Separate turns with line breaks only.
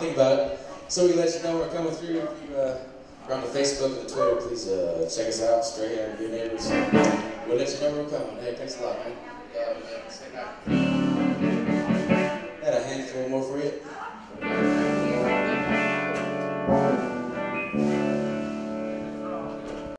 Think about it. So we let you know we're coming through. If you, uh, are on the Facebook and the Twitter, please uh, check us out. Strahan and Good Neighbors. We'll let you know we're coming. Hey, thanks a lot, man. Uh,